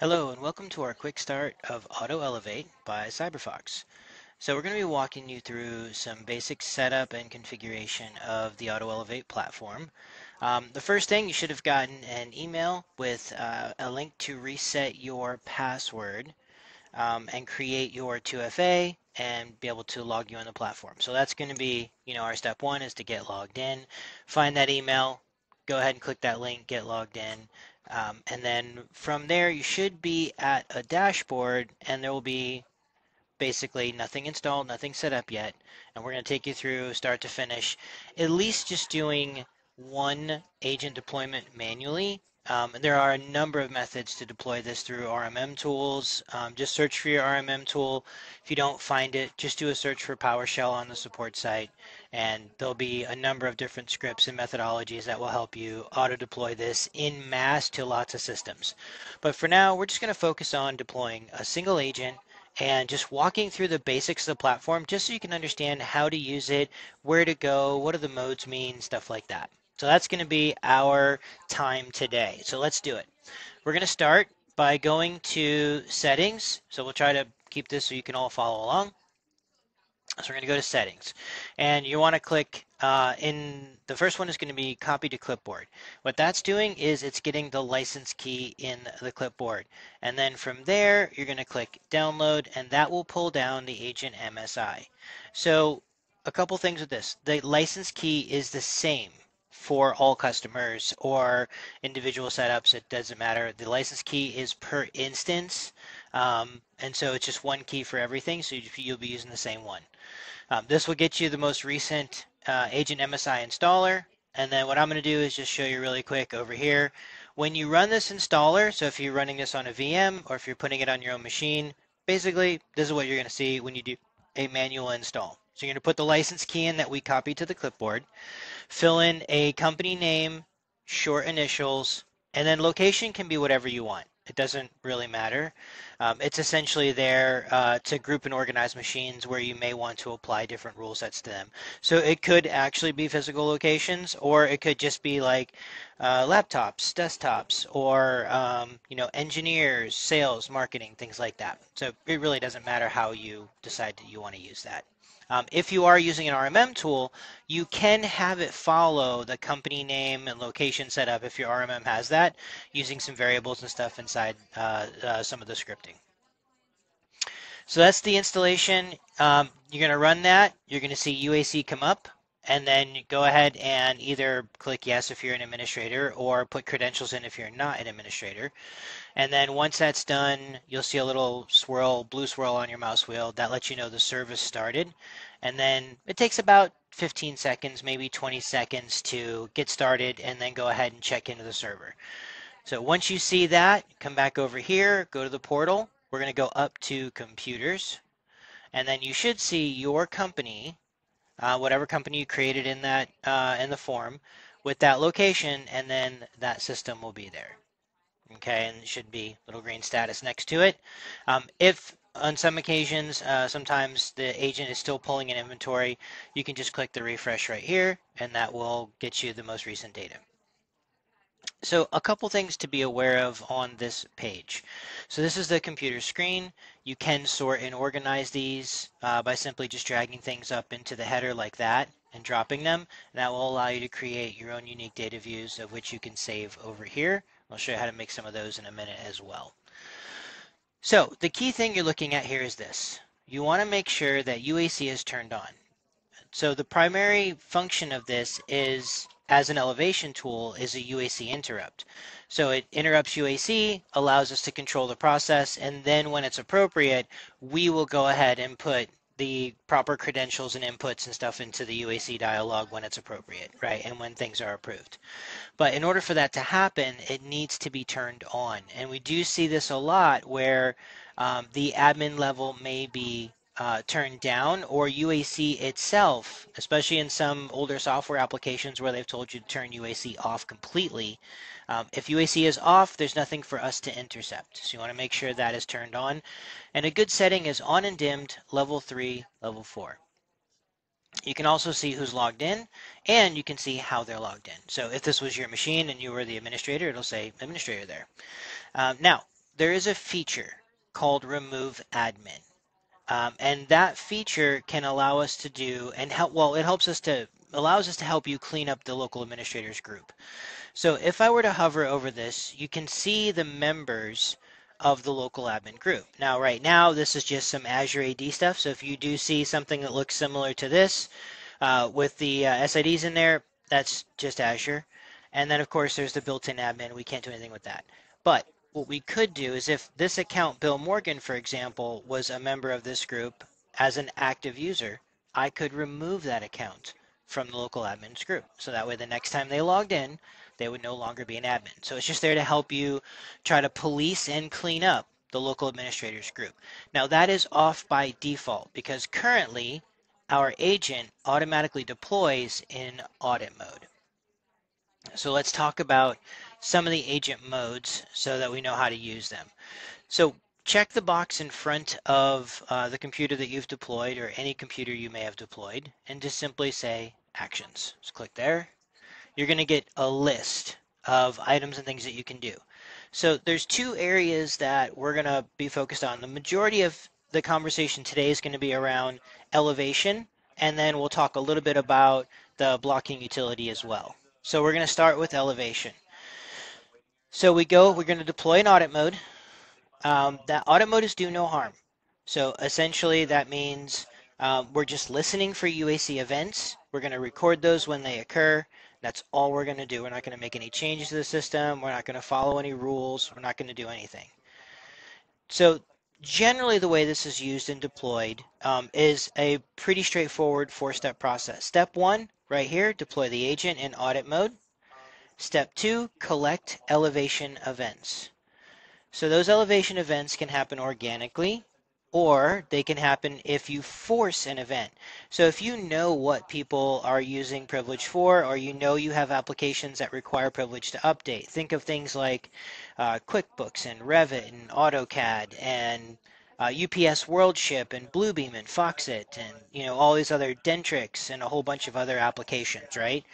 Hello and welcome to our quick start of Auto Elevate by CyberFox. So we're going to be walking you through some basic setup and configuration of the Auto Elevate platform. Um, the first thing, you should have gotten an email with uh, a link to reset your password um, and create your 2FA and be able to log you on the platform. So that's going to be, you know, our step one is to get logged in. Find that email, go ahead and click that link, get logged in. Um, and then from there, you should be at a dashboard and there will be basically nothing installed, nothing set up yet. And we're going to take you through start to finish, at least just doing one agent deployment manually um, there are a number of methods to deploy this through RMM tools. Um, just search for your RMM tool. If you don't find it, just do a search for PowerShell on the support site, and there'll be a number of different scripts and methodologies that will help you auto deploy this in mass to lots of systems. But for now, we're just going to focus on deploying a single agent and just walking through the basics of the platform just so you can understand how to use it, where to go, what do the modes mean, stuff like that. So that's going to be our time today. So let's do it. We're going to start by going to settings. So we'll try to keep this so you can all follow along. So we're going to go to settings and you want to click uh, in the first one is going to be copy to clipboard. What that's doing is it's getting the license key in the clipboard. And then from there, you're going to click download and that will pull down the agent MSI. So a couple things with this. The license key is the same for all customers or individual setups. It doesn't matter. The license key is per instance. Um, and so it's just one key for everything. So you'll be using the same one. Um, this will get you the most recent uh, Agent MSI installer. And then what I'm going to do is just show you really quick over here. When you run this installer, so if you're running this on a VM or if you're putting it on your own machine, basically this is what you're going to see when you do a manual install. So you're going to put the license key in that we copied to the clipboard fill in a company name, short initials, and then location can be whatever you want. It doesn't really matter. Um, it's essentially there uh, to group and organize machines where you may want to apply different rule sets to them. So it could actually be physical locations, or it could just be like uh, laptops, desktops, or um, you know engineers, sales, marketing, things like that. So it really doesn't matter how you decide that you want to use that. Um, if you are using an RMM tool, you can have it follow the company name and location setup if your RMM has that, using some variables and stuff inside uh, uh, some of the scripting. So that's the installation. Um, you're going to run that. You're going to see UAC come up and then go ahead and either click yes if you're an administrator or put credentials in if you're not an administrator. And then once that's done, you'll see a little swirl, blue swirl on your mouse wheel that lets you know the service started. And then it takes about 15 seconds, maybe 20 seconds to get started and then go ahead and check into the server. So once you see that, come back over here, go to the portal. We're going to go up to computers. And then you should see your company uh, whatever company you created in that uh, in the form with that location and then that system will be there okay and it should be little green status next to it um, if on some occasions uh, sometimes the agent is still pulling an inventory you can just click the refresh right here and that will get you the most recent data so a couple things to be aware of on this page. So this is the computer screen. You can sort and organize these uh, by simply just dragging things up into the header like that and dropping them. That will allow you to create your own unique data views of which you can save over here. I'll show you how to make some of those in a minute as well. So the key thing you're looking at here is this. You want to make sure that UAC is turned on. So the primary function of this is as an elevation tool is a UAC interrupt. So it interrupts UAC, allows us to control the process, and then when it's appropriate, we will go ahead and put the proper credentials and inputs and stuff into the UAC dialog when it's appropriate, right? And when things are approved. But in order for that to happen, it needs to be turned on. And we do see this a lot where um, the admin level may be uh, turned down or UAC itself, especially in some older software applications where they've told you to turn UAC off completely. Um, if UAC is off, there's nothing for us to intercept. So you want to make sure that is turned on. And a good setting is on and dimmed, level 3, level 4. You can also see who's logged in and you can see how they're logged in. So if this was your machine and you were the administrator, it'll say administrator there. Um, now, there is a feature called remove admin. Um, and that feature can allow us to do and help well it helps us to allows us to help you clean up the local administrators group. So if I were to hover over this you can see the members of the local admin group. Now right now this is just some Azure AD stuff. So if you do see something that looks similar to this uh, with the uh, SIDs in there that's just Azure. And then of course there's the built-in admin. We can't do anything with that. But what we could do is if this account, Bill Morgan, for example, was a member of this group as an active user, I could remove that account from the local admins group. So that way the next time they logged in, they would no longer be an admin. So it's just there to help you try to police and clean up the local administrators group. Now that is off by default because currently our agent automatically deploys in audit mode. So let's talk about some of the agent modes so that we know how to use them. So check the box in front of uh, the computer that you've deployed or any computer you may have deployed and just simply say actions. Just click there. You're going to get a list of items and things that you can do. So there's two areas that we're going to be focused on. The majority of the conversation today is going to be around elevation and then we'll talk a little bit about the blocking utility as well. So we're going to start with elevation. So we go, we're going to deploy an audit mode. Um, that audit mode is do no harm. So essentially that means um, we're just listening for UAC events. We're going to record those when they occur. That's all we're going to do. We're not going to make any changes to the system. We're not going to follow any rules. We're not going to do anything. So generally the way this is used and deployed um, is a pretty straightforward four-step process. Step one, right here, deploy the agent in audit mode. Step two, collect elevation events. So those elevation events can happen organically or they can happen if you force an event. So if you know what people are using privilege for, or you know you have applications that require privilege to update, think of things like uh, QuickBooks and Revit and AutoCAD and uh, UPS WorldShip and Bluebeam and Foxit and you know all these other Dentrix and a whole bunch of other applications, right?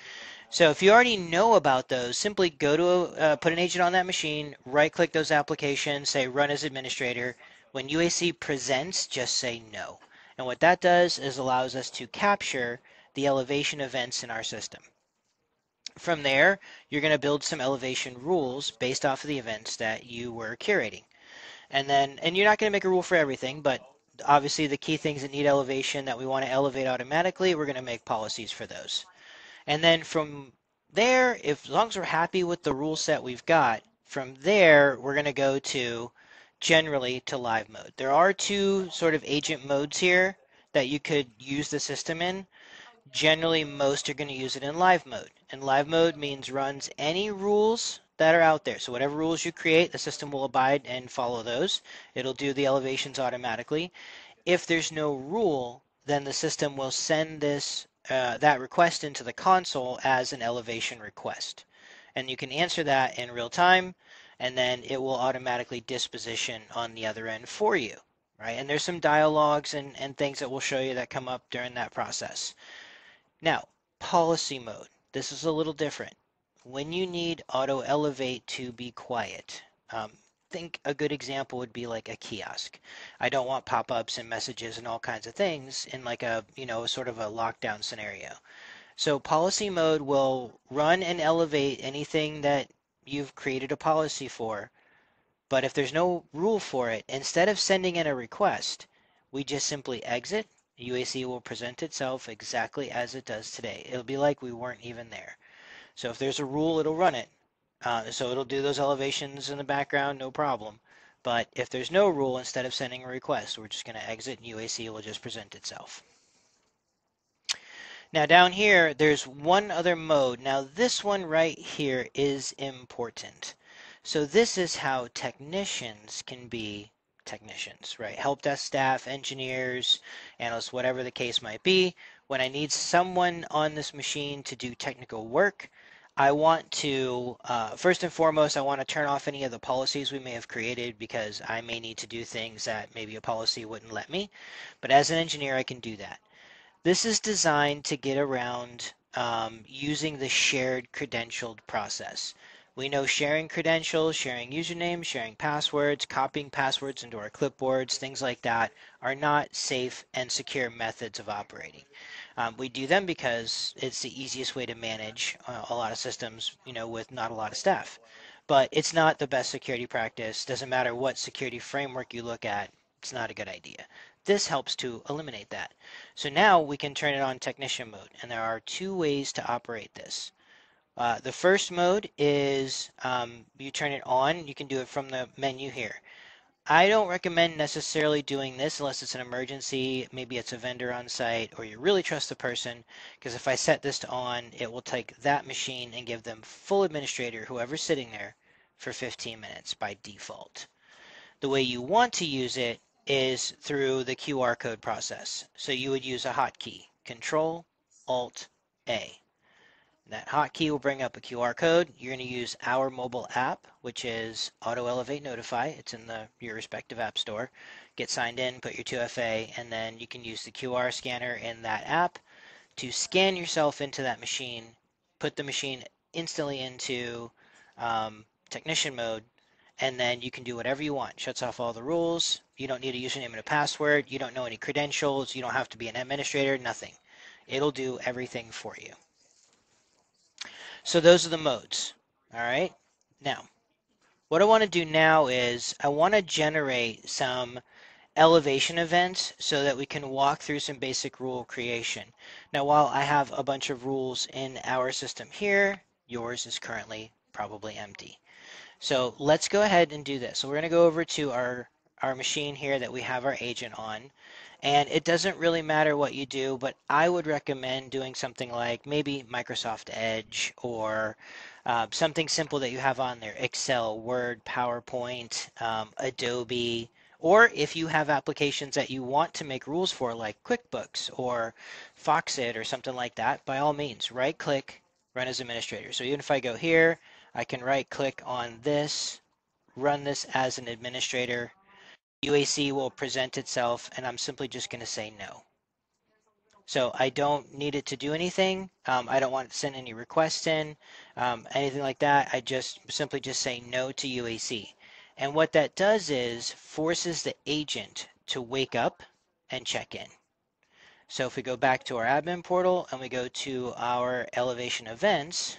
So if you already know about those, simply go to uh, put an agent on that machine, right click those applications, say run as administrator. When UAC presents, just say no. And what that does is allows us to capture the elevation events in our system. From there, you're going to build some elevation rules based off of the events that you were curating. And then, and you're not going to make a rule for everything, but obviously the key things that need elevation that we want to elevate automatically, we're going to make policies for those. And then from there, if as long as we're happy with the rule set we've got, from there we're going to go to generally to live mode. There are two sort of agent modes here that you could use the system in. Generally, most are going to use it in live mode. And live mode means runs any rules that are out there. So whatever rules you create, the system will abide and follow those. It'll do the elevations automatically. If there's no rule, then the system will send this uh, that request into the console as an elevation request. And you can answer that in real time, and then it will automatically disposition on the other end for you. Right? And there's some dialogues and, and things that will show you that come up during that process. Now, policy mode. This is a little different. When you need auto elevate to be quiet, um, think a good example would be like a kiosk. I don't want pop-ups and messages and all kinds of things in like a, you know, sort of a lockdown scenario. So policy mode will run and elevate anything that you've created a policy for. But if there's no rule for it, instead of sending in a request, we just simply exit. UAC will present itself exactly as it does today. It'll be like we weren't even there. So if there's a rule, it'll run it. Uh, so it'll do those elevations in the background, no problem. But if there's no rule, instead of sending a request, we're just going to exit and UAC will just present itself. Now down here, there's one other mode. Now this one right here is important. So this is how technicians can be technicians, right? Help desk staff, engineers, analysts, whatever the case might be. When I need someone on this machine to do technical work, I want to, uh, first and foremost, I want to turn off any of the policies we may have created because I may need to do things that maybe a policy wouldn't let me. But as an engineer, I can do that. This is designed to get around um, using the shared credentialed process. We know sharing credentials, sharing usernames, sharing passwords, copying passwords into our clipboards, things like that are not safe and secure methods of operating. Um, we do them because it's the easiest way to manage uh, a lot of systems, you know, with not a lot of staff. But it's not the best security practice. Doesn't matter what security framework you look at, it's not a good idea. This helps to eliminate that. So now we can turn it on technician mode, and there are two ways to operate this. Uh, the first mode is um, you turn it on. You can do it from the menu here. I don't recommend necessarily doing this unless it's an emergency. Maybe it's a vendor on site or you really trust the person. Because if I set this to on, it will take that machine and give them full administrator, whoever's sitting there, for 15 minutes by default. The way you want to use it is through the QR code process. So you would use a hotkey, Control Alt A. That hotkey will bring up a QR code. You're going to use our mobile app, which is Auto Elevate Notify. It's in the your respective app store. Get signed in, put your 2FA, and then you can use the QR scanner in that app to scan yourself into that machine, put the machine instantly into um, technician mode, and then you can do whatever you want. Shuts off all the rules. You don't need a username and a password. You don't know any credentials. You don't have to be an administrator, nothing. It'll do everything for you. So those are the modes. All right. Now, what I want to do now is I want to generate some elevation events so that we can walk through some basic rule creation. Now, while I have a bunch of rules in our system here, yours is currently probably empty. So let's go ahead and do this. So we're going to go over to our, our machine here that we have our agent on. And it doesn't really matter what you do, but I would recommend doing something like maybe Microsoft Edge or uh, something simple that you have on there Excel, Word, PowerPoint, um, Adobe. Or if you have applications that you want to make rules for, like QuickBooks or Foxit or something like that, by all means, right click, run as administrator. So even if I go here, I can right click on this, run this as an administrator, UAC will present itself and I'm simply just going to say no. So I don't need it to do anything. Um, I don't want to send any requests in, um, anything like that. I just simply just say no to UAC. And what that does is forces the agent to wake up and check in. So if we go back to our admin portal and we go to our elevation events,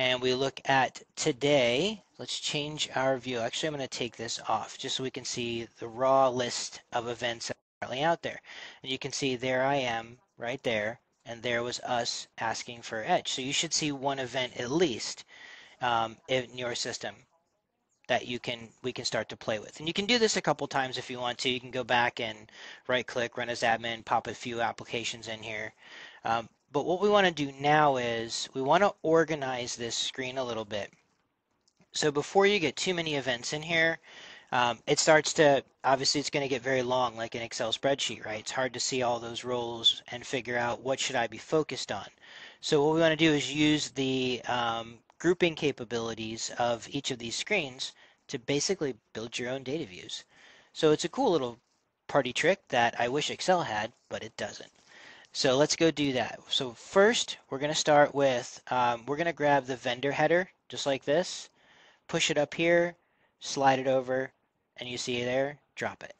and we look at today, let's change our view. Actually, I'm going to take this off just so we can see the raw list of events currently out there. And you can see there I am right there, and there was us asking for Edge. So you should see one event at least um, in your system that you can we can start to play with. And you can do this a couple times if you want to. You can go back and right click, run as admin, pop a few applications in here. Um, but what we want to do now is we want to organize this screen a little bit. So before you get too many events in here, um, it starts to, obviously it's going to get very long like an Excel spreadsheet, right? It's hard to see all those roles and figure out what should I be focused on. So what we want to do is use the um, grouping capabilities of each of these screens to basically build your own data views. So it's a cool little party trick that I wish Excel had, but it doesn't. So let's go do that. So first, we're going to start with, um, we're going to grab the vendor header, just like this, push it up here, slide it over, and you see there, drop it.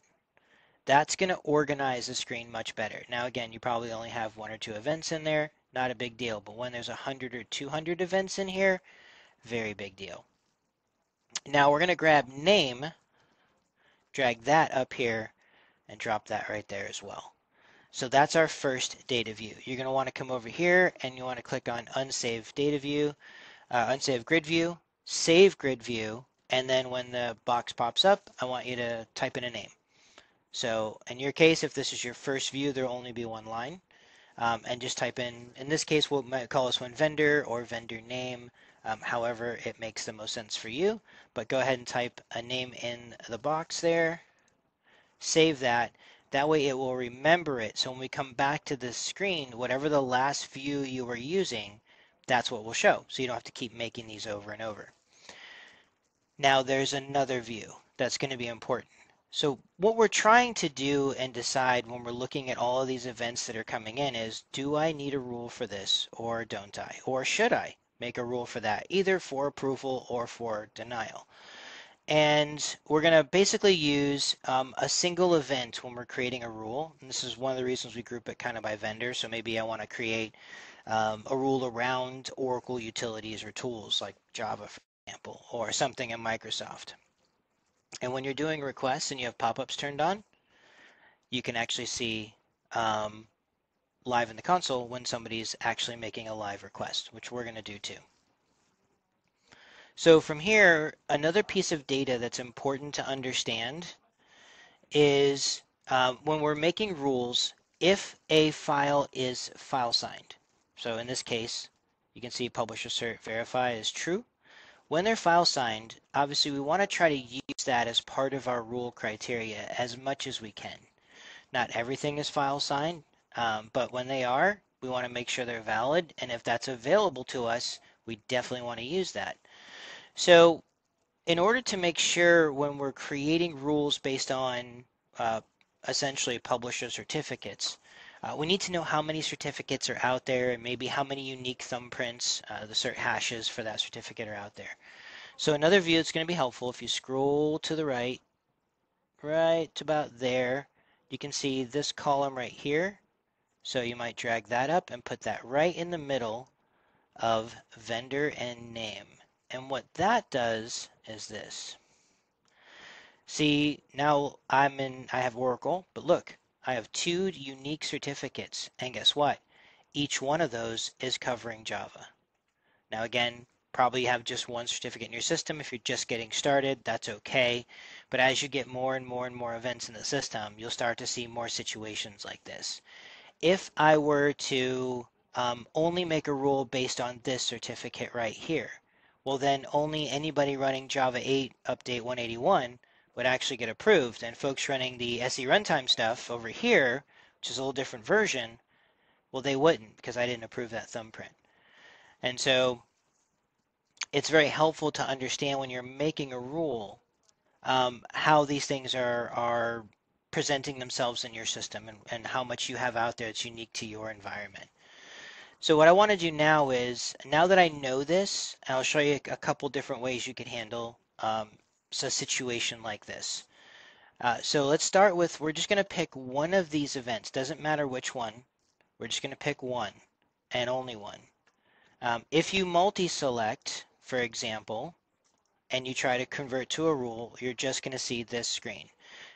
That's going to organize the screen much better. Now again, you probably only have one or two events in there, not a big deal. But when there's 100 or 200 events in here, very big deal. Now we're going to grab name, drag that up here, and drop that right there as well. So that's our first data view. You're going to want to come over here and you want to click on Unsave Data View, uh, Unsave Grid View, Save Grid View, and then when the box pops up, I want you to type in a name. So in your case, if this is your first view, there'll only be one line. Um, and just type in, in this case, we might call this one vendor or vendor name, um, however it makes the most sense for you. But go ahead and type a name in the box there, save that, that way it will remember it. So when we come back to the screen, whatever the last view you were using, that's what will show. So you don't have to keep making these over and over. Now there's another view that's going to be important. So what we're trying to do and decide when we're looking at all of these events that are coming in is, do I need a rule for this or don't I? Or should I? make a rule for that, either for approval or for denial. And we're going to basically use um, a single event when we're creating a rule. And this is one of the reasons we group it kind of by vendor. So maybe I want to create um, a rule around Oracle utilities or tools like Java, for example, or something in Microsoft. And when you're doing requests and you have pop-ups turned on, you can actually see um, live in the console when somebody's actually making a live request, which we're going to do too. So from here, another piece of data that's important to understand is uh, when we're making rules, if a file is file signed. So in this case, you can see publish assert verify is true. When they're file signed, obviously we want to try to use that as part of our rule criteria as much as we can. Not everything is file signed, um, but when they are, we want to make sure they're valid. And if that's available to us, we definitely want to use that. So in order to make sure when we're creating rules based on uh, essentially publisher certificates, uh, we need to know how many certificates are out there and maybe how many unique thumbprints, uh, the cert hashes for that certificate are out there. So another view that's going to be helpful, if you scroll to the right, right about there, you can see this column right here. So you might drag that up and put that right in the middle of vendor and name. And what that does is this. See, now I'm in, I have Oracle, but look, I have two unique certificates, and guess what? Each one of those is covering Java. Now again, probably you have just one certificate in your system. If you're just getting started, that's okay. But as you get more and more and more events in the system, you'll start to see more situations like this. If I were to um, only make a rule based on this certificate right here, well then only anybody running Java 8 update 181 would actually get approved. And folks running the SE runtime stuff over here, which is a little different version, well, they wouldn't because I didn't approve that thumbprint. And so it's very helpful to understand when you're making a rule um, how these things are, are presenting themselves in your system and, and how much you have out there that's unique to your environment. So what I want to do now is, now that I know this, I'll show you a couple different ways you can handle um, a situation like this. Uh, so let's start with, we're just going to pick one of these events. Doesn't matter which one. We're just going to pick one and only one. Um, if you multi-select, for example, and you try to convert to a rule, you're just going to see this screen.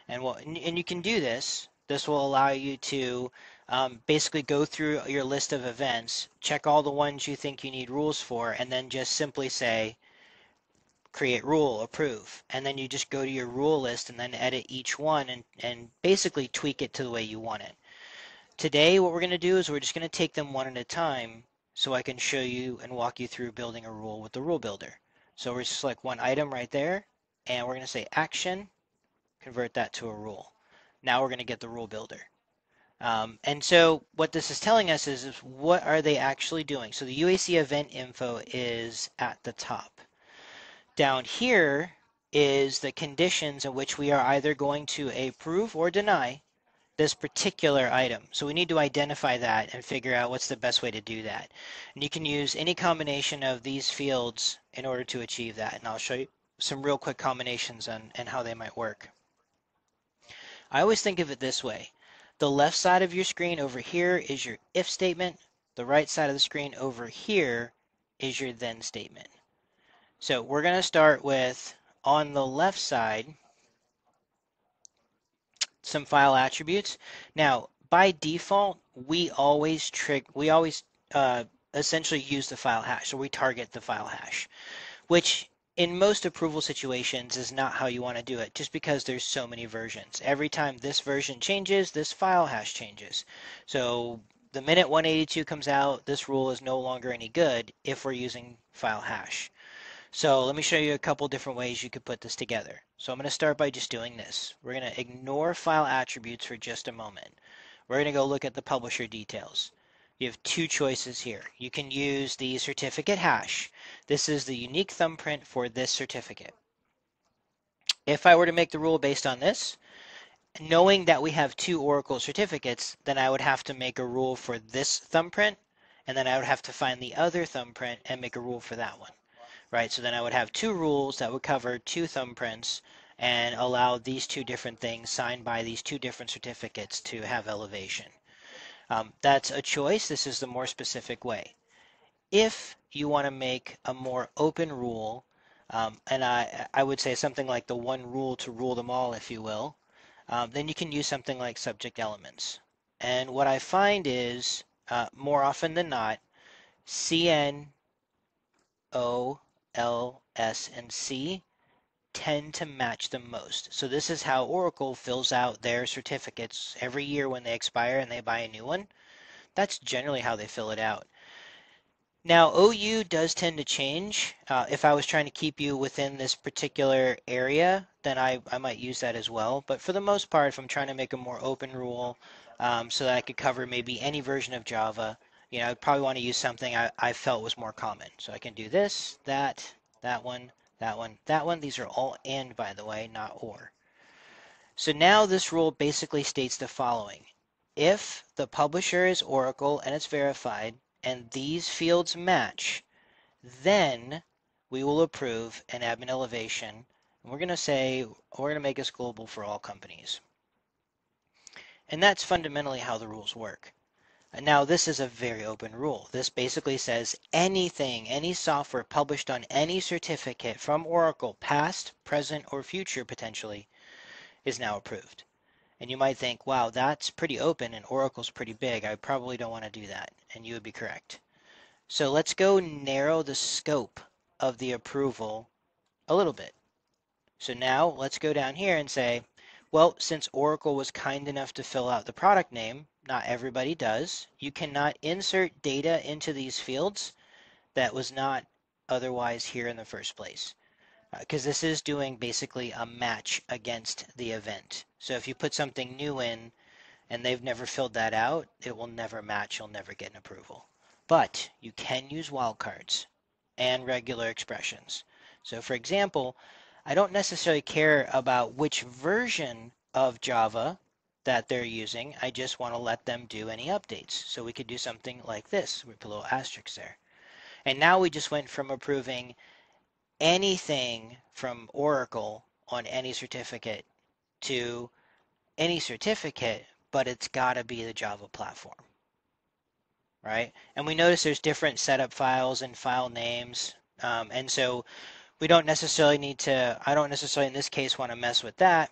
And, what, and you can do this. This will allow you to um, basically go through your list of events, check all the ones you think you need rules for, and then just simply say, create rule, approve, and then you just go to your rule list and then edit each one and, and basically tweak it to the way you want it. Today, what we're going to do is we're just going to take them one at a time so I can show you and walk you through building a rule with the rule builder. So we're just select one item right there, and we're going to say action, convert that to a rule. Now we're going to get the rule builder. Um, and so what this is telling us is, is what are they actually doing? So the UAC event info is at the top. Down here is the conditions in which we are either going to approve or deny this particular item. So we need to identify that and figure out what's the best way to do that. And you can use any combination of these fields in order to achieve that. And I'll show you some real quick combinations on and how they might work. I always think of it this way. The left side of your screen over here is your if statement. The right side of the screen over here is your then statement. So we're going to start with, on the left side, some file attributes. Now, by default, we always trick, we always uh, essentially use the file hash, so we target the file hash, which in most approval situations is not how you want to do it, just because there's so many versions. Every time this version changes, this file hash changes. So the minute 182 comes out, this rule is no longer any good if we're using file hash. So let me show you a couple different ways you could put this together. So I'm going to start by just doing this. We're going to ignore file attributes for just a moment. We're going to go look at the publisher details. You have two choices here. You can use the certificate hash. This is the unique thumbprint for this certificate. If I were to make the rule based on this, knowing that we have two Oracle certificates, then I would have to make a rule for this thumbprint and then I would have to find the other thumbprint and make a rule for that one, right? So then I would have two rules that would cover two thumbprints and allow these two different things signed by these two different certificates to have elevation. Um, that's a choice. This is the more specific way. If you want to make a more open rule, um, and I, I would say something like the one rule to rule them all, if you will, um, then you can use something like subject elements. And what I find is, uh, more often than not, CN, O, L, S, and C tend to match the most. So this is how Oracle fills out their certificates every year when they expire and they buy a new one. That's generally how they fill it out. Now, OU does tend to change. Uh, if I was trying to keep you within this particular area, then I, I might use that as well. But for the most part, if I'm trying to make a more open rule um, so that I could cover maybe any version of Java, you know, I'd probably want to use something I, I felt was more common. So I can do this, that, that one, that one, that one. These are all and, by the way, not or. So now this rule basically states the following. If the publisher is Oracle and it's verified, and these fields match, then we will approve an admin elevation. And we're going to say, we're going to make this global for all companies. And that's fundamentally how the rules work. Now, this is a very open rule. This basically says anything, any software published on any certificate from Oracle, past, present, or future potentially, is now approved. And you might think, wow, that's pretty open and Oracle's pretty big. I probably don't want to do that. And you would be correct. So let's go narrow the scope of the approval a little bit. So now let's go down here and say, well, since Oracle was kind enough to fill out the product name, not everybody does, you cannot insert data into these fields that was not otherwise here in the first place. Because uh, this is doing basically a match against the event. So if you put something new in and they've never filled that out, it will never match. You'll never get an approval. But you can use wildcards and regular expressions. So for example, I don't necessarily care about which version of Java that they're using. I just want to let them do any updates. So we could do something like this. We put a little asterisk there. And now we just went from approving anything from Oracle on any certificate to any certificate, but it's got to be the Java platform. Right? And we notice there's different setup files and file names. Um, and so we don't necessarily need to, I don't necessarily in this case want to mess with that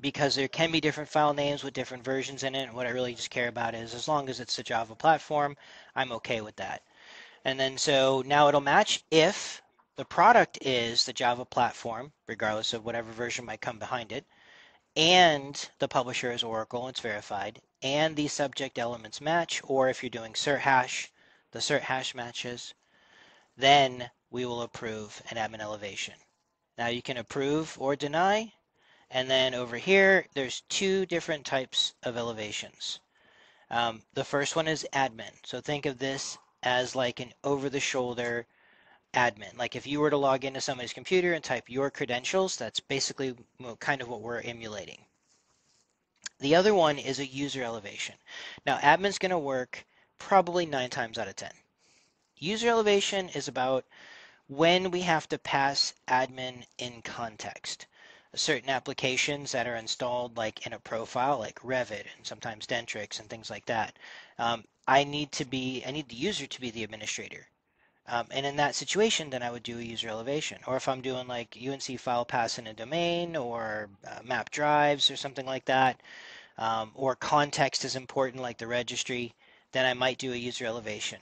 because there can be different file names with different versions in it. And what I really just care about is as long as it's the Java platform, I'm okay with that. And then so now it'll match if the product is the Java platform, regardless of whatever version might come behind it, and the publisher is Oracle, it's verified, and the subject elements match, or if you're doing cert hash, the cert hash matches, then we will approve an admin elevation. Now you can approve or deny, and then over here, there's two different types of elevations. Um, the first one is admin. So think of this as like an over-the-shoulder admin. Like if you were to log into somebody's computer and type your credentials, that's basically kind of what we're emulating. The other one is a user elevation. Now admin's going to work probably nine times out of 10. User elevation is about when we have to pass admin in context certain applications that are installed like in a profile like Revit and sometimes Dentrix and things like that. Um, I need to be, I need the user to be the administrator. Um, and in that situation, then I would do a user elevation. Or if I'm doing like UNC file pass in a domain or uh, map drives or something like that, um, or context is important like the registry, then I might do a user elevation.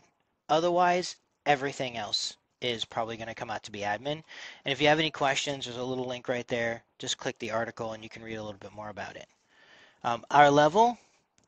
Otherwise, everything else is probably going to come out to be admin. And if you have any questions, there's a little link right there. Just click the article and you can read a little bit more about it. Um, our level,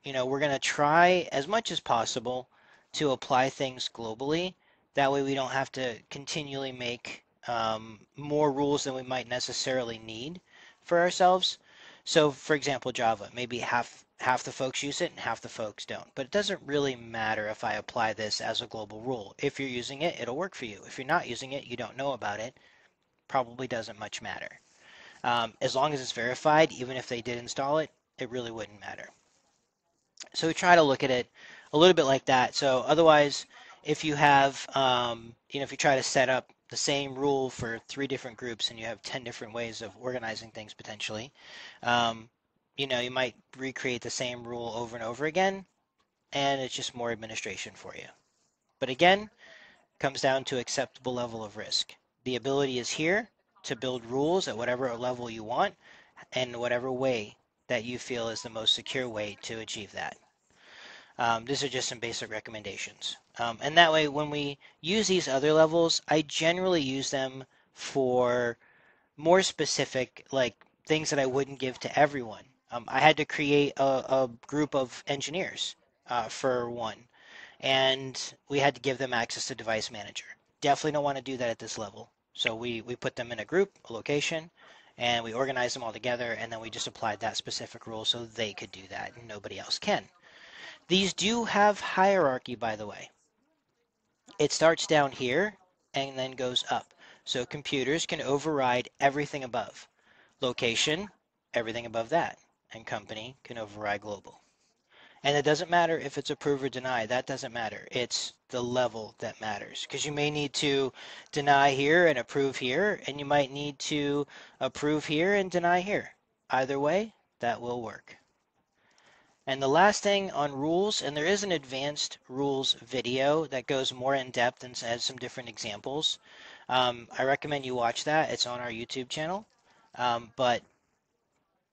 you know, we're going to try as much as possible to apply things globally. That way we don't have to continually make um, more rules than we might necessarily need for ourselves. So for example, Java, maybe half half the folks use it and half the folks don't. But it doesn't really matter if I apply this as a global rule. If you're using it, it'll work for you. If you're not using it, you don't know about it, probably doesn't much matter. Um, as long as it's verified, even if they did install it, it really wouldn't matter. So we try to look at it a little bit like that. So otherwise, if you have, um, you know, if you try to set up the same rule for three different groups and you have 10 different ways of organizing things potentially, um, you know, you might recreate the same rule over and over again, and it's just more administration for you. But again, comes down to acceptable level of risk. The ability is here to build rules at whatever level you want and whatever way that you feel is the most secure way to achieve that. Um, these are just some basic recommendations. Um, and that way, when we use these other levels, I generally use them for more specific, like things that I wouldn't give to everyone. Um, I had to create a, a group of engineers uh, for one, and we had to give them access to Device Manager. Definitely don't want to do that at this level. So we, we put them in a group, a location, and we organized them all together, and then we just applied that specific rule so they could do that, and nobody else can. These do have hierarchy, by the way. It starts down here and then goes up. So computers can override everything above. Location, everything above that. And company can override global. And it doesn't matter if it's approve or deny. That doesn't matter. It's the level that matters. Because you may need to deny here and approve here, and you might need to approve here and deny here. Either way, that will work. And the last thing on rules, and there is an advanced rules video that goes more in depth and has some different examples. Um, I recommend you watch that. It's on our YouTube channel. Um, but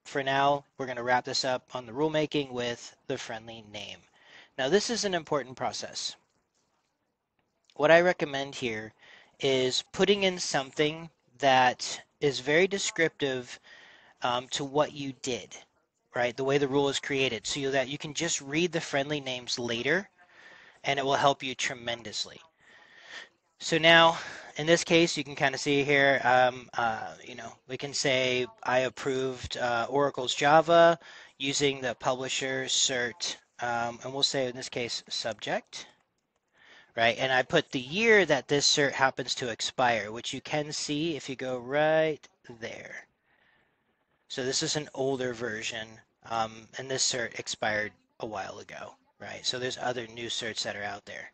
for now, we're going to wrap this up on the rulemaking with the friendly name. Now, this is an important process. What I recommend here is putting in something that is very descriptive um, to what you did right? The way the rule is created so that you can just read the friendly names later and it will help you tremendously. So now, in this case, you can kind of see here, um, uh, you know, we can say I approved uh, Oracle's Java using the publisher cert, um, and we'll say in this case, subject, right? And I put the year that this cert happens to expire, which you can see if you go right there. So this is an older version, um, and this cert expired a while ago, right? So there's other new certs that are out there,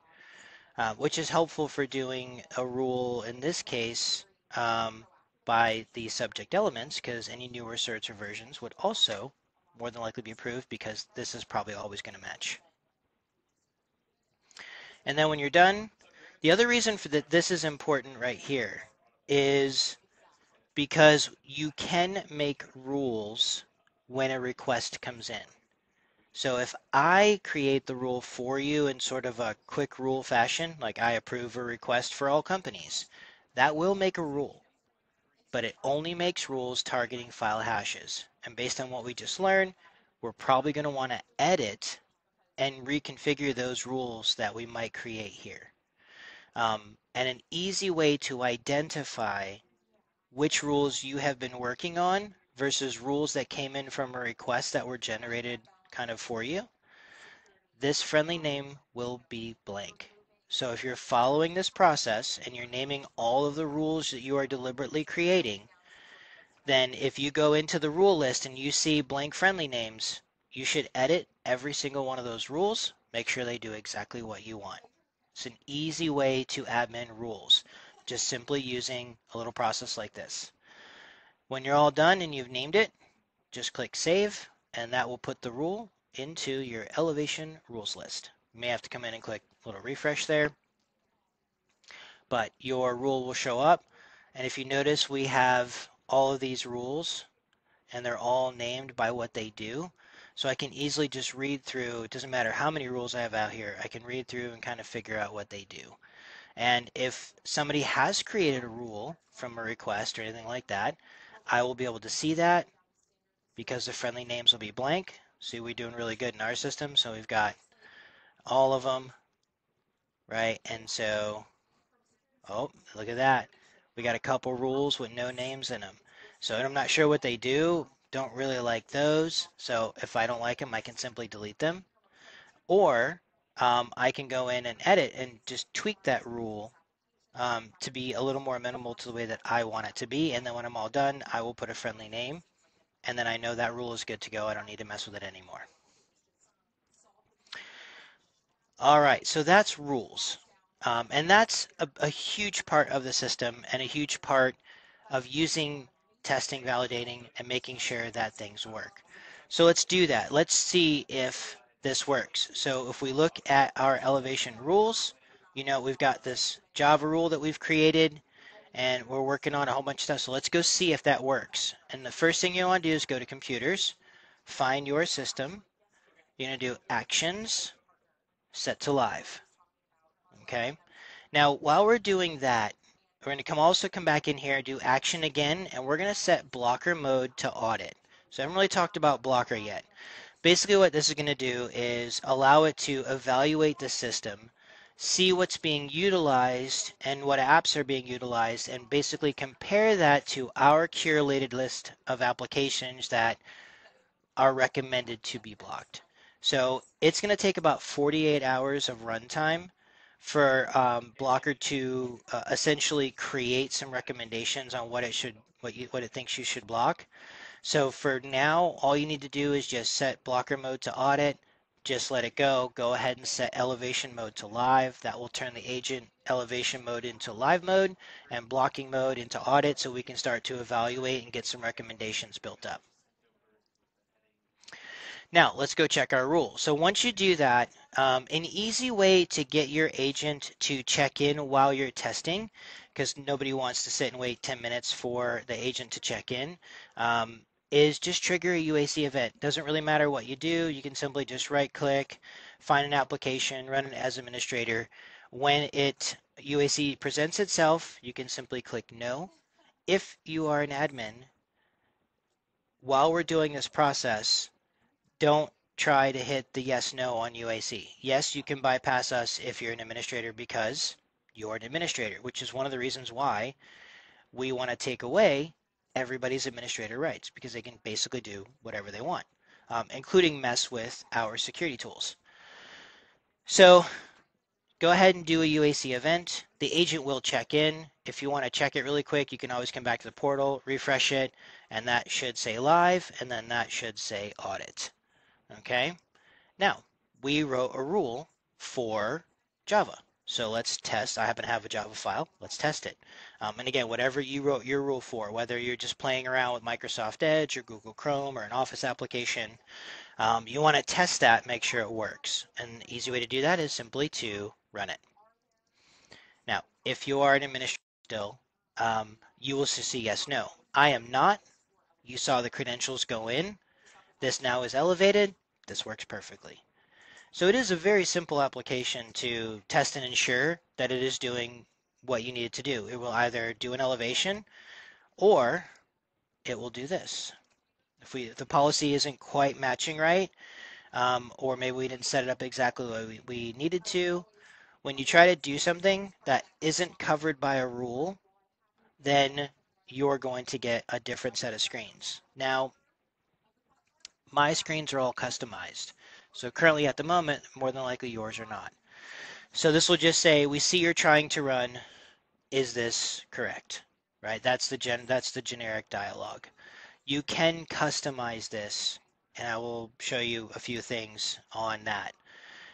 uh, which is helpful for doing a rule in this case um, by the subject elements, because any newer certs or versions would also more than likely be approved because this is probably always going to match. And then when you're done, the other reason for that this is important right here is because you can make rules when a request comes in. So if I create the rule for you in sort of a quick rule fashion, like I approve a request for all companies, that will make a rule. But it only makes rules targeting file hashes. And based on what we just learned, we're probably going to want to edit and reconfigure those rules that we might create here. Um, and an easy way to identify which rules you have been working on versus rules that came in from a request that were generated kind of for you, this friendly name will be blank. So if you're following this process and you're naming all of the rules that you are deliberately creating, then if you go into the rule list and you see blank friendly names, you should edit every single one of those rules. Make sure they do exactly what you want. It's an easy way to admin rules just simply using a little process like this. When you're all done and you've named it, just click Save, and that will put the rule into your elevation rules list. You may have to come in and click a little refresh there, but your rule will show up. And if you notice, we have all of these rules, and they're all named by what they do. So I can easily just read through, it doesn't matter how many rules I have out here, I can read through and kind of figure out what they do. And if somebody has created a rule from a request or anything like that, I will be able to see that because the friendly names will be blank. See, we're doing really good in our system. So we've got all of them, right? And so, oh, look at that. We got a couple rules with no names in them. So I'm not sure what they do. Don't really like those. So if I don't like them, I can simply delete them. Or um, I can go in and edit and just tweak that rule um, to be a little more amenable to the way that I want it to be. And then when I'm all done, I will put a friendly name. And then I know that rule is good to go. I don't need to mess with it anymore. All right, so that's rules. Um, and that's a, a huge part of the system and a huge part of using testing, validating, and making sure that things work. So let's do that. Let's see if this works. So if we look at our elevation rules, you know, we've got this Java rule that we've created and we're working on a whole bunch of stuff. So let's go see if that works. And the first thing you want to do is go to computers, find your system. You're going to do actions, set to live. Okay. Now, while we're doing that, we're going to come also come back in here, do action again, and we're going to set blocker mode to audit. So I haven't really talked about blocker yet. Basically what this is going to do is allow it to evaluate the system, see what's being utilized and what apps are being utilized, and basically compare that to our curated list of applications that are recommended to be blocked. So it's going to take about 48 hours of runtime for um, Blocker to uh, essentially create some recommendations on what it should, what you, what it thinks you should block. So for now, all you need to do is just set Blocker mode to audit. Just let it go. Go ahead and set elevation mode to live. That will turn the agent elevation mode into live mode and blocking mode into audit so we can start to evaluate and get some recommendations built up. Now let's go check our rules. So once you do that, um, an easy way to get your agent to check in while you're testing, because nobody wants to sit and wait 10 minutes for the agent to check in, um, is just trigger a UAC event. Doesn't really matter what you do. You can simply just right click, find an application, run it as administrator. When it UAC presents itself, you can simply click no. If you are an admin, while we're doing this process, don't try to hit the yes no on UAC. Yes, you can bypass us if you're an administrator because you're an administrator, which is one of the reasons why we want to take away everybody's administrator rights because they can basically do whatever they want, um, including mess with our security tools. So go ahead and do a UAC event. The agent will check in. If you want to check it really quick, you can always come back to the portal, refresh it, and that should say live, and then that should say audit. Okay, now we wrote a rule for Java. So let's test. I happen to have a Java file. Let's test it. Um, and again, whatever you wrote your rule for, whether you're just playing around with Microsoft Edge or Google Chrome or an Office application, um, you want to test that, make sure it works. And the easy way to do that is simply to run it. Now, if you are an administrator still, um, you will see yes, no. I am not. You saw the credentials go in. This now is elevated. This works perfectly. So it is a very simple application to test and ensure that it is doing what you need it to do. It will either do an elevation or it will do this. If, we, the policy isn't quite matching right, um, or maybe we didn't set it up exactly the way we, we needed to, when you try to do something that isn't covered by a rule, then you're going to get a different set of screens. Now, my screens are all customized. So currently at the moment, more than likely yours are not. So this will just say, we see you're trying to run, is this correct? Right, that's the gen that's the generic dialog. You can customize this, and I will show you a few things on that.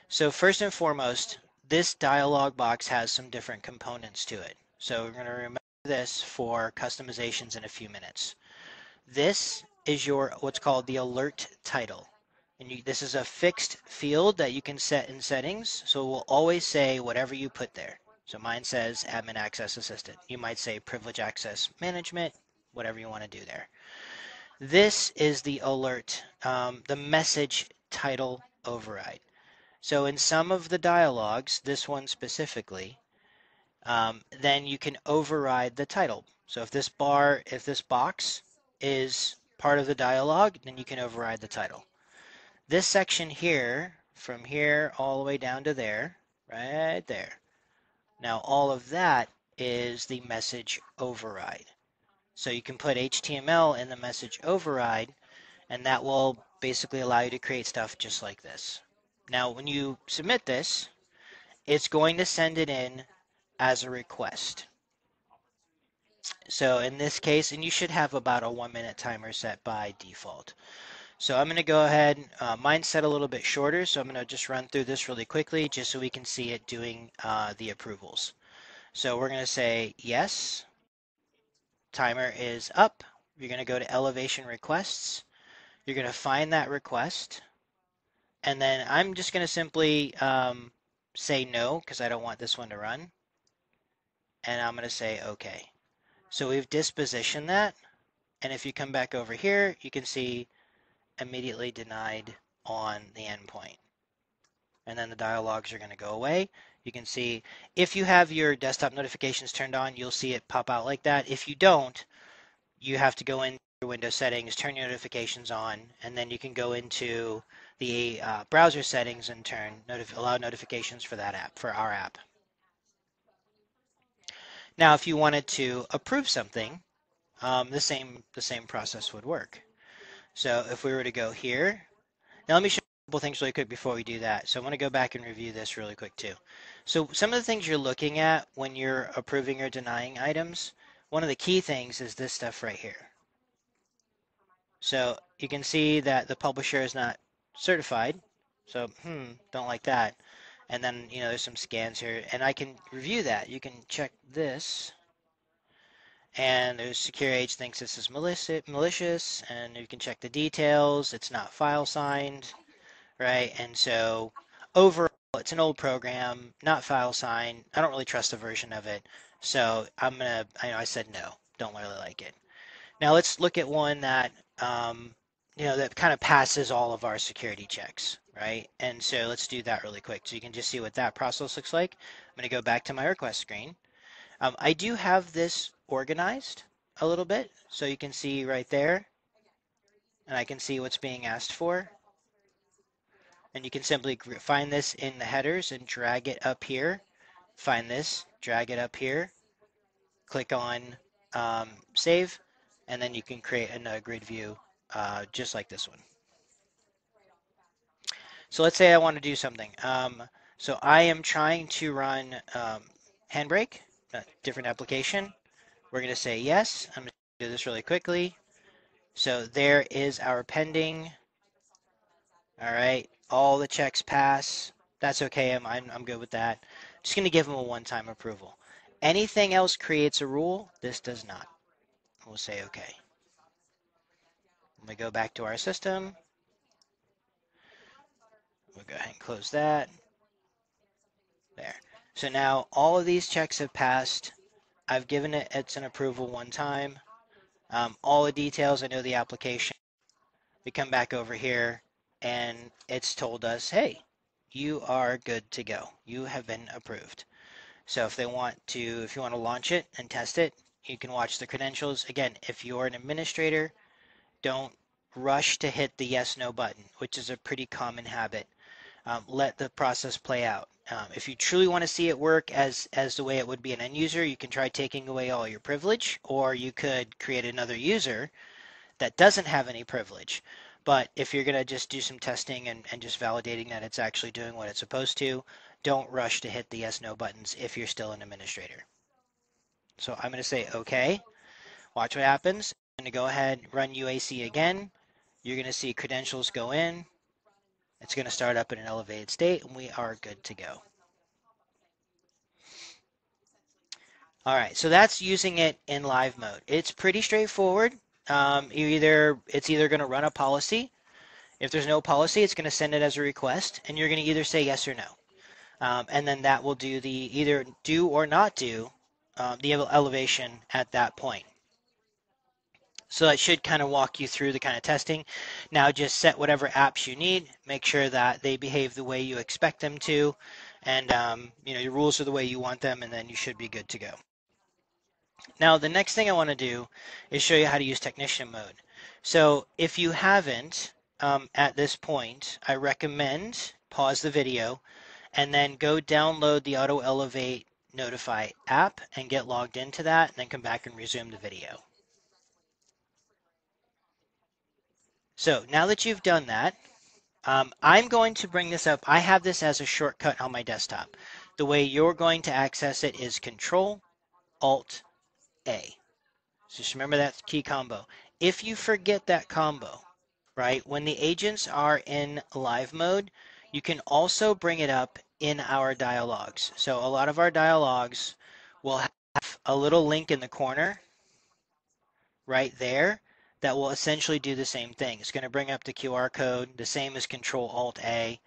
So first and foremost, this dialog box has some different components to it. So we're going to remember this for customizations in a few minutes. This is your what's called the alert title. And you, this is a fixed field that you can set in settings. So it will always say whatever you put there. So mine says admin access assistant. You might say privilege access management, whatever you want to do there. This is the alert, um, the message title override. So in some of the dialogues, this one specifically, um, then you can override the title. So if this bar, if this box is part of the dialogue, then you can override the title. This section here, from here all the way down to there, right there. Now all of that is the message override. So you can put HTML in the message override, and that will basically allow you to create stuff just like this. Now when you submit this, it's going to send it in as a request. So in this case, and you should have about a one minute timer set by default. So I'm going to go ahead, uh, mine's set a little bit shorter, so I'm going to just run through this really quickly just so we can see it doing uh, the approvals. So we're going to say yes, timer is up. You're going to go to elevation requests. You're going to find that request. And then I'm just going to simply um, say no because I don't want this one to run. And I'm going to say OK. So we've dispositioned that. And if you come back over here, you can see immediately denied on the endpoint. And then the dialogues are going to go away. You can see if you have your desktop notifications turned on, you'll see it pop out like that. If you don't, you have to go into your Windows settings, turn your notifications on, and then you can go into the uh, browser settings and turn notif allow notifications for that app, for our app. Now, if you wanted to approve something, um, the same the same process would work. So if we were to go here, now let me show you a couple things really quick before we do that. So I want to go back and review this really quick too. So some of the things you're looking at when you're approving or denying items, one of the key things is this stuff right here. So you can see that the publisher is not certified. So, hmm, don't like that. And then, you know, there's some scans here. And I can review that. You can check this. And there's SecureAge thinks this is malicious. And you can check the details. It's not file signed, right? And so overall, it's an old program, not file signed. I don't really trust the version of it. So I'm to, I know I said no. Don't really like it. Now let's look at one that um, you know, that kind of passes all of our security checks, right? And so let's do that really quick so you can just see what that process looks like. I'm going to go back to my request screen. Um, I do have this organized a little bit, so you can see right there, and I can see what's being asked for. And you can simply find this in the headers and drag it up here. Find this, drag it up here, click on um, save, and then you can create a grid view uh, just like this one. So let's say I want to do something. Um, so I am trying to run um, Handbrake, a different application. We're going to say yes. I'm going to do this really quickly. So there is our pending. All right, all the checks pass. That's okay. I'm, I'm, I'm good with that. Just going to give them a one-time approval. Anything else creates a rule. This does not. We'll say okay. We go back to our system. We'll go ahead and close that. There. So now all of these checks have passed. I've given it it's an approval one time. Um, all the details, I know the application. We come back over here and it's told us, hey, you are good to go. You have been approved. So if they want to, if you want to launch it and test it, you can watch the credentials. Again, if you're an administrator, don't rush to hit the yes no button, which is a pretty common habit. Um, let the process play out. Um, if you truly want to see it work as, as the way it would be an end user, you can try taking away all your privilege, or you could create another user that doesn't have any privilege. But if you're going to just do some testing and, and just validating that it's actually doing what it's supposed to, don't rush to hit the yes no buttons if you're still an administrator. So I'm going to say OK. Watch what happens. I'm going to go ahead run UAC again. You're going to see credentials go in. It's going to start up in an elevated state, and we are good to go. All right, so that's using it in live mode. It's pretty straightforward. Um, you either It's either going to run a policy. If there's no policy, it's going to send it as a request, and you're going to either say yes or no. Um, and then that will do the either do or not do um, the elevation at that point. So that should kind of walk you through the kind of testing. Now just set whatever apps you need. Make sure that they behave the way you expect them to. And um, you know your rules are the way you want them, and then you should be good to go. Now the next thing I want to do is show you how to use technician mode. So if you haven't um, at this point, I recommend pause the video and then go download the AutoElevate Notify app and get logged into that and then come back and resume the video. So now that you've done that, um, I'm going to bring this up. I have this as a shortcut on my desktop. The way you're going to access it is Control Alt A. So Just remember that key combo. If you forget that combo, right? When the agents are in live mode, you can also bring it up in our dialogues. So a lot of our dialogues will have a little link in the corner right there that will essentially do the same thing. It's going to bring up the QR code, the same as Control Alt A.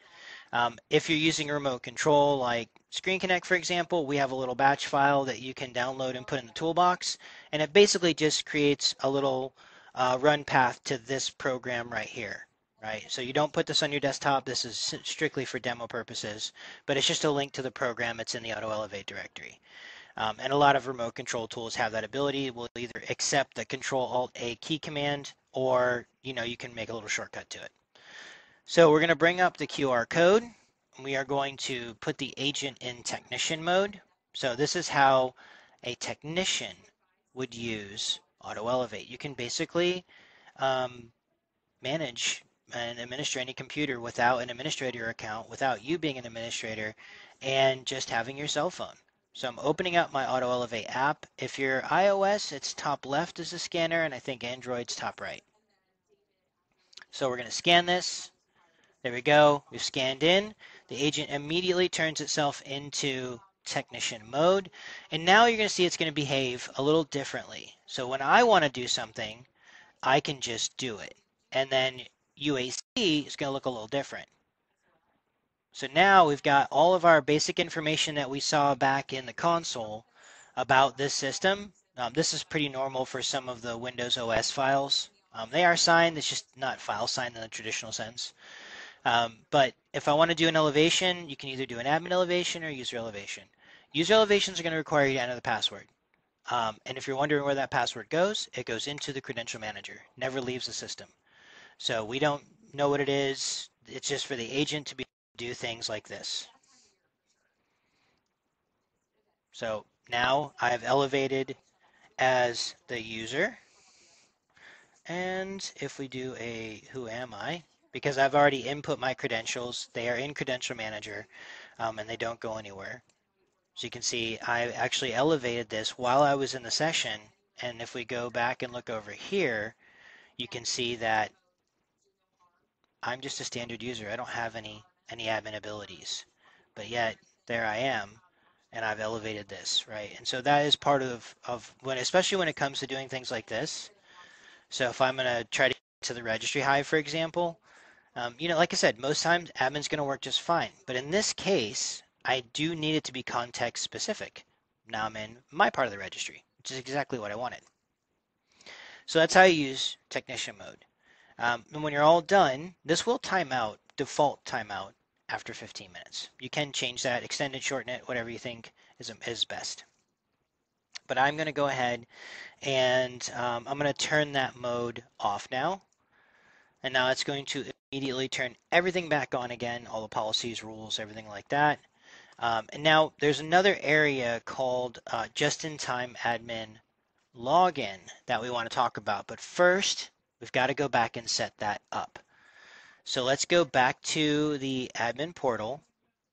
Um, if you're using a remote control like ScreenConnect, for example, we have a little batch file that you can download and put in the toolbox, and it basically just creates a little uh, run path to this program right here. Right, so you don't put this on your desktop. This is strictly for demo purposes, but it's just a link to the program. It's in the AutoElevate directory. Um, and a lot of remote control tools have that ability. We'll either accept the Control Alt A key command, or you know you can make a little shortcut to it. So we're going to bring up the QR code. We are going to put the agent in technician mode. So this is how a technician would use AutoElevate. You can basically um, manage and administer any computer without an administrator account, without you being an administrator, and just having your cell phone. So I'm opening up my AutoElevate app. If you're iOS, it's top left is the scanner, and I think Android's top right. So we're going to scan this. There we go. We've scanned in. The agent immediately turns itself into technician mode. And now you're going to see it's going to behave a little differently. So when I want to do something, I can just do it. And then UAC is going to look a little different. So now we've got all of our basic information that we saw back in the console about this system. Um, this is pretty normal for some of the Windows OS files. Um, they are signed, it's just not file signed in the traditional sense. Um, but if I want to do an elevation, you can either do an admin elevation or user elevation. User elevations are going to require you to enter the password. Um, and if you're wondering where that password goes, it goes into the credential manager, never leaves the system. So we don't know what it is. It's just for the agent to be do things like this. So now I've elevated as the user. And if we do a who am I, because I've already input my credentials, they are in Credential Manager um, and they don't go anywhere. So you can see I actually elevated this while I was in the session. And if we go back and look over here, you can see that I'm just a standard user. I don't have any any admin abilities. But yet, there I am, and I've elevated this, right? And so that is part of, of when, especially when it comes to doing things like this. So if I'm going to try to get to the registry hive, for example, um, you know, like I said, most times admin's going to work just fine. But in this case, I do need it to be context specific. Now I'm in my part of the registry, which is exactly what I wanted. So that's how you use technician mode. Um, and when you're all done, this will time out, default timeout after 15 minutes. You can change that, extend it, shorten it, whatever you think is, is best. But I'm going to go ahead and um, I'm going to turn that mode off now. And now it's going to immediately turn everything back on again, all the policies, rules, everything like that. Um, and now there's another area called uh, just-in-time admin login that we want to talk about. But first, we've got to go back and set that up. So let's go back to the admin portal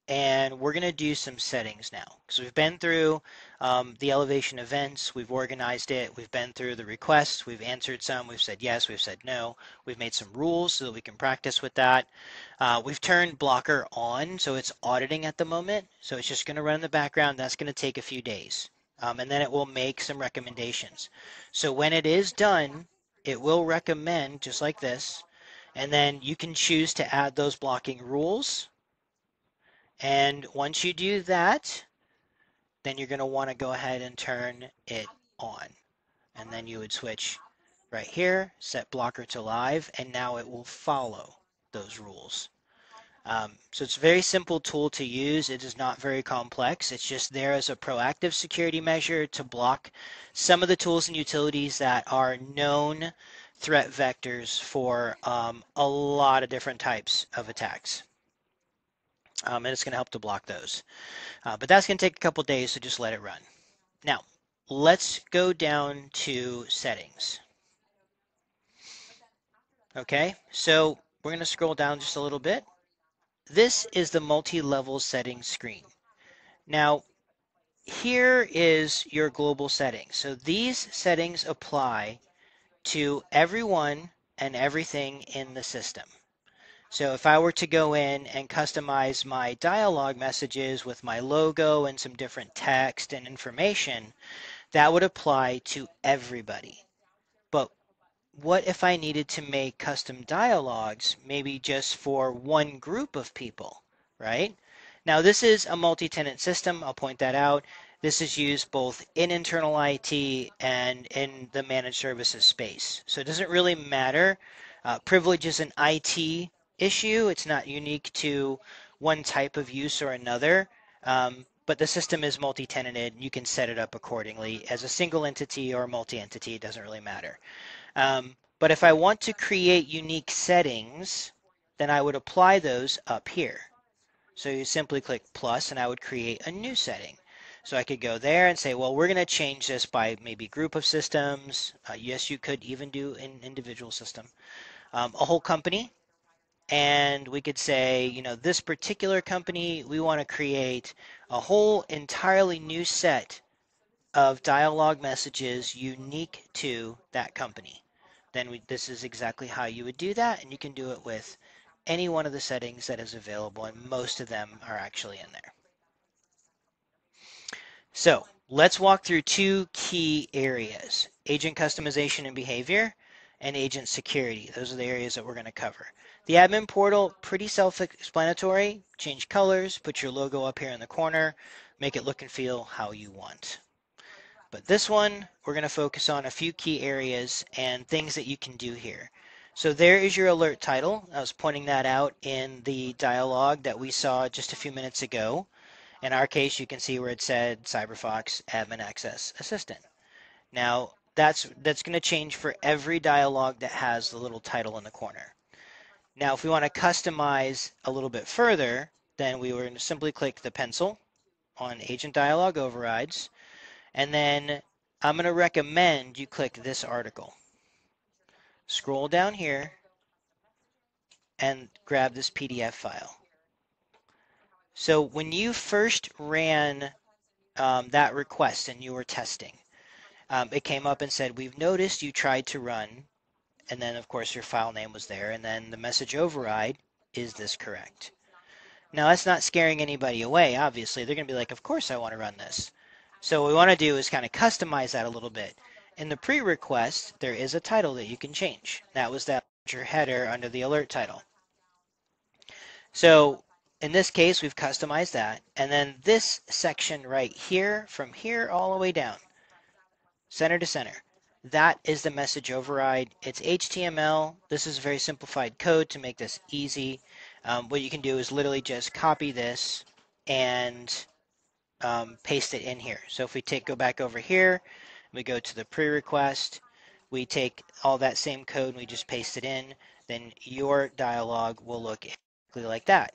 and we're going to do some settings now because we've been through um, the elevation events, we've organized it, we've been through the requests, we've answered some, we've said yes, we've said no, we've made some rules so that we can practice with that. Uh, we've turned blocker on so it's auditing at the moment, so it's just going to run in the background. That's going to take a few days. Um, and then it will make some recommendations. So when it is done, it will recommend, just like this, and then you can choose to add those blocking rules. And once you do that, then you're going to want to go ahead and turn it on. And then you would switch right here, set blocker to live, and now it will follow those rules. Um, so it's a very simple tool to use. It is not very complex. It's just there as a proactive security measure to block some of the tools and utilities that are known threat vectors for um, a lot of different types of attacks. Um, and it's going to help to block those. Uh, but that's going to take a couple days, so just let it run. Now, let's go down to settings. Okay, so we're going to scroll down just a little bit. This is the multi-level settings screen. Now, here is your global settings. So these settings apply to everyone and everything in the system. So if I were to go in and customize my dialog messages with my logo and some different text and information, that would apply to everybody. But what if I needed to make custom dialogues maybe just for one group of people, right? Now this is a multi-tenant system, I'll point that out. This is used both in internal IT and in the managed services space. So it doesn't really matter. Uh, privilege is an IT issue. It's not unique to one type of use or another, um, but the system is multi-tenanted. And you can set it up accordingly as a single entity or multi-entity. It doesn't really matter. Um, but if I want to create unique settings, then I would apply those up here. So you simply click plus and I would create a new setting. So I could go there and say, well, we're going to change this by maybe group of systems. Uh, yes, you could even do an individual system. Um, a whole company and we could say, you know, this particular company, we want to create a whole entirely new set of dialog messages unique to that company. Then we, this is exactly how you would do that, and you can do it with any one of the settings that is available, and most of them are actually in there. So let's walk through two key areas, agent customization and behavior, and agent security. Those are the areas that we're going to cover. The admin portal, pretty self-explanatory. Change colors, put your logo up here in the corner, make it look and feel how you want. But this one, we're going to focus on a few key areas and things that you can do here. So there is your alert title. I was pointing that out in the dialog that we saw just a few minutes ago. In our case, you can see where it said CyberFox Admin Access Assistant. Now, that's, that's going to change for every dialog that has the little title in the corner. Now, if we want to customize a little bit further, then we would simply click the pencil on Agent Dialog Overrides, and then I'm going to recommend you click this article. Scroll down here and grab this PDF file. So when you first ran um, that request and you were testing, um, it came up and said, we've noticed you tried to run and then of course your file name was there, and then the message override, is this correct? Now that's not scaring anybody away, obviously. They're going to be like, of course I want to run this. So what we want to do is kind of customize that a little bit. In the pre-request, there is a title that you can change. That was that your header under the alert title. So in this case, we've customized that. And then this section right here, from here all the way down, center to center, that is the message override. It's HTML. This is very simplified code to make this easy. Um, what you can do is literally just copy this and um, paste it in here. So if we take go back over here, we go to the pre-request, we take all that same code and we just paste it in, then your dialog will look exactly like that.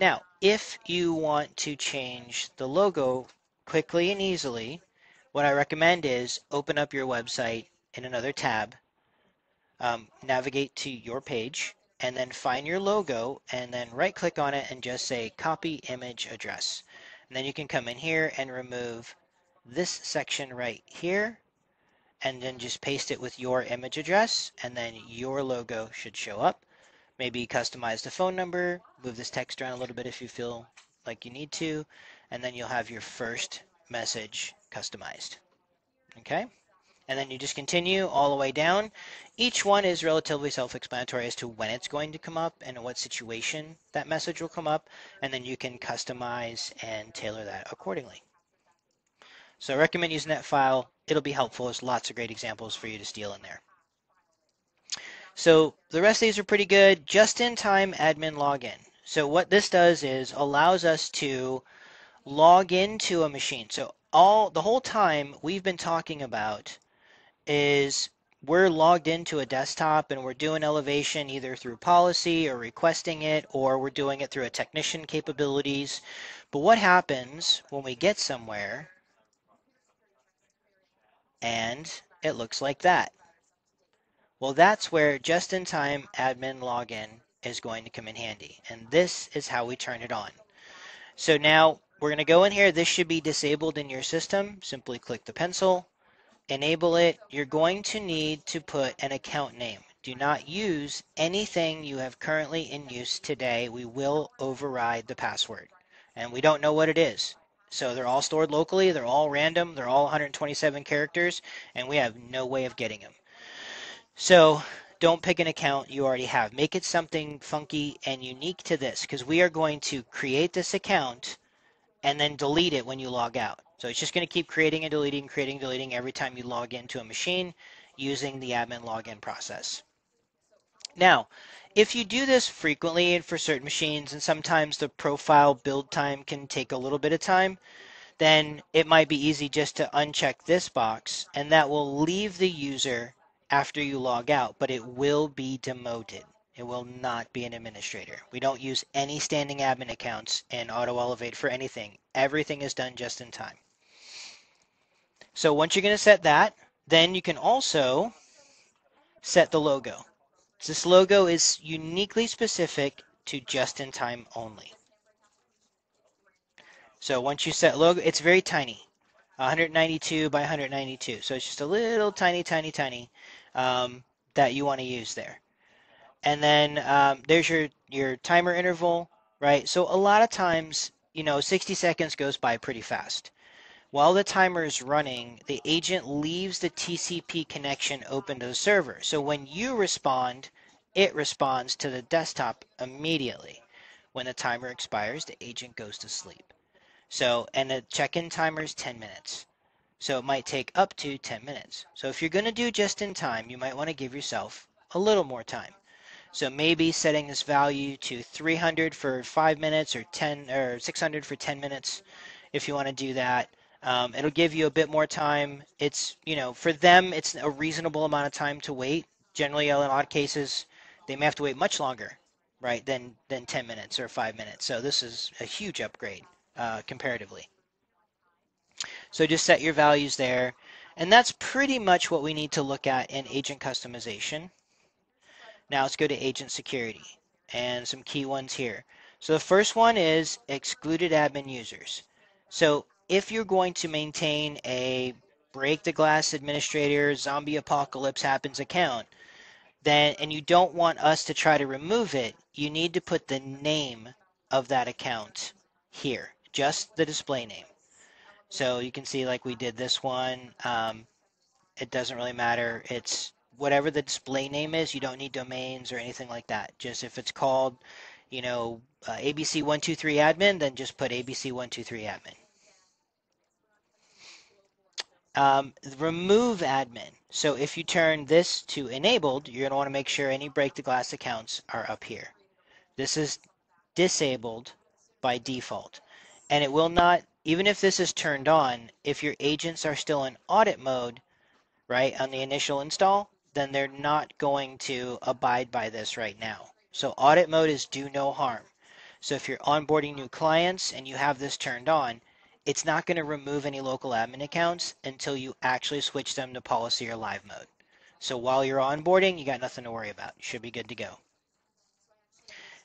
Now, if you want to change the logo quickly and easily, what I recommend is open up your website in another tab, um, navigate to your page, and then find your logo and then right click on it and just say copy image address. And then you can come in here and remove this section right here and then just paste it with your image address and then your logo should show up. Maybe customize the phone number, move this text around a little bit if you feel like you need to, and then you'll have your first message customized. Okay? and then you just continue all the way down. Each one is relatively self-explanatory as to when it's going to come up and in what situation that message will come up, and then you can customize and tailor that accordingly. So I recommend using that file. It'll be helpful. There's lots of great examples for you to steal in there. So the rest of these are pretty good. Just-in-time admin login. So what this does is allows us to log into a machine. So all the whole time we've been talking about is we're logged into a desktop and we're doing elevation either through policy or requesting it or we're doing it through a technician capabilities. But what happens when we get somewhere and it looks like that? Well, that's where just-in-time admin login is going to come in handy. And this is how we turn it on. So now we're going to go in here. This should be disabled in your system. Simply click the pencil enable it, you're going to need to put an account name. do not use anything you have currently in use today. We will override the password. And we don't know what it is. So they're all stored locally, they're all random, they're all 127 characters, and we have no way of getting them. So don't pick an account you already have. Make it something funky and unique to this because we are going to create this account and then delete it when you log out. So it's just going to keep creating and deleting, creating, deleting every time you log into a machine using the admin login process. Now, if you do this frequently and for certain machines, and sometimes the profile build time can take a little bit of time, then it might be easy just to uncheck this box and that will leave the user after you log out, but it will be demoted. It will not be an administrator. We don't use any standing admin accounts in AutoElevate for anything. Everything is done just in time. So once you're going to set that, then you can also set the logo. This logo is uniquely specific to just in time only. So once you set logo, it's very tiny. 192 by 192. So it's just a little tiny, tiny, tiny um, that you want to use there. And then um, there's your, your timer interval, right? So a lot of times, you know, 60 seconds goes by pretty fast. While the timer is running, the agent leaves the TCP connection open to the server. So when you respond, it responds to the desktop immediately. When the timer expires, the agent goes to sleep. So, and the check-in timer is 10 minutes. So it might take up to 10 minutes. So if you're going to do just in time, you might want to give yourself a little more time. So maybe setting this value to 300 for 5 minutes or 10 or 600 for 10 minutes if you want to do that. Um, it'll give you a bit more time. It's, you know, for them, it's a reasonable amount of time to wait. Generally, in odd cases, they may have to wait much longer, right, than, than 10 minutes or 5 minutes. So this is a huge upgrade uh, comparatively. So just set your values there. And that's pretty much what we need to look at in agent customization. Now let's go to agent security and some key ones here. So the first one is excluded admin users. So if you're going to maintain a break the glass administrator zombie apocalypse happens account, then and you don't want us to try to remove it, you need to put the name of that account here, just the display name. So you can see like we did this one. Um, it doesn't really matter. It's whatever the display name is. You don't need domains or anything like that. Just if it's called, you know, uh, ABC123 admin, then just put ABC123 admin. Um, remove admin. So if you turn this to enabled, you're going to want to make sure any break the glass accounts are up here. This is disabled by default. And it will not even if this is turned on, if your agents are still in audit mode, right, on the initial install, then they're not going to abide by this right now. So audit mode is do no harm. So if you're onboarding new clients and you have this turned on, it's not going to remove any local admin accounts until you actually switch them to policy or live mode. So while you're onboarding, you got nothing to worry about. You should be good to go.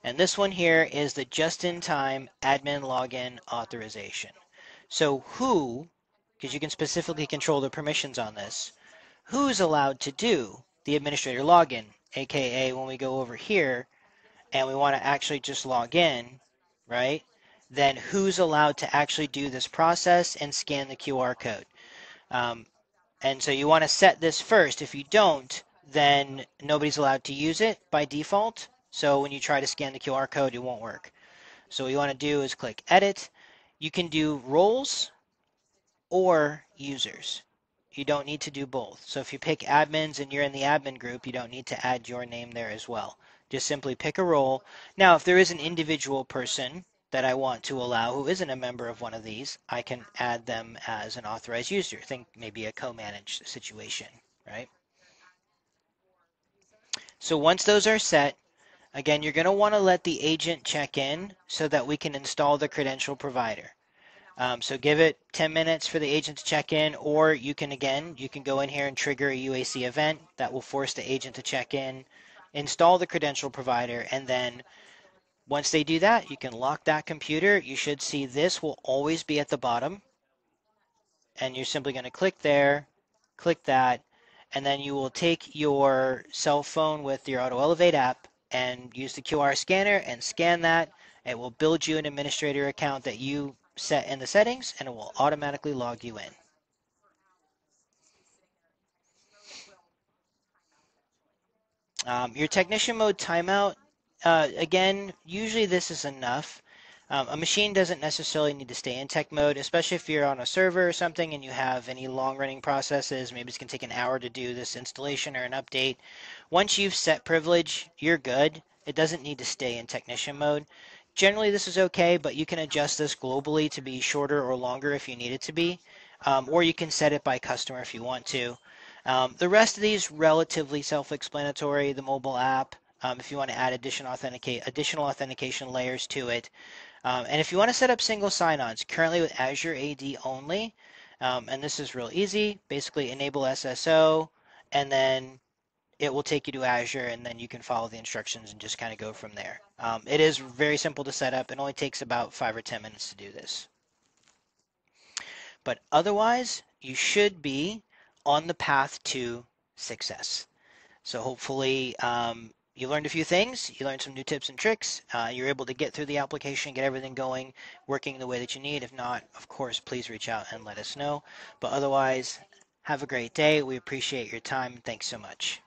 And this one here is the just-in-time admin login authorization. So who, because you can specifically control the permissions on this, who's allowed to do the administrator login, aka when we go over here and we want to actually just log in, right? Then who's allowed to actually do this process and scan the QR code? Um, and so you want to set this first. If you don't, then nobody's allowed to use it by default. So when you try to scan the QR code, it won't work. So what you want to do is click Edit, you can do roles or users. You don't need to do both. So if you pick admins and you're in the admin group, you don't need to add your name there as well. Just simply pick a role. Now, if there is an individual person that I want to allow who isn't a member of one of these, I can add them as an authorized user. Think maybe a co-managed situation, right? So once those are set, Again, you're going to want to let the agent check in so that we can install the credential provider. Um, so give it 10 minutes for the agent to check in, or you can, again, you can go in here and trigger a UAC event that will force the agent to check in, install the credential provider, and then once they do that, you can lock that computer. You should see this will always be at the bottom. And you're simply going to click there, click that, and then you will take your cell phone with your AutoElevate app and use the QR scanner and scan that. It will build you an administrator account that you set in the settings and it will automatically log you in. Um, your technician mode timeout, uh, again, usually this is enough. Um, a machine doesn't necessarily need to stay in tech mode, especially if you're on a server or something and you have any long running processes. Maybe it's going to take an hour to do this installation or an update. Once you've set privilege, you're good. It doesn't need to stay in technician mode. Generally, this is okay, but you can adjust this globally to be shorter or longer if you need it to be, um, or you can set it by customer if you want to. Um, the rest of these relatively self-explanatory. The mobile app, um, if you want to add additional authenticate additional authentication layers to it, um, and if you want to set up single sign-ons, currently with Azure AD only, um, and this is real easy. Basically, enable SSO, and then it will take you to Azure and then you can follow the instructions and just kind of go from there. Um, it is very simple to set up. It only takes about five or 10 minutes to do this. But otherwise, you should be on the path to success. So hopefully um, you learned a few things. You learned some new tips and tricks. Uh, you're able to get through the application, get everything going, working the way that you need. If not, of course, please reach out and let us know. But otherwise, have a great day. We appreciate your time. Thanks so much.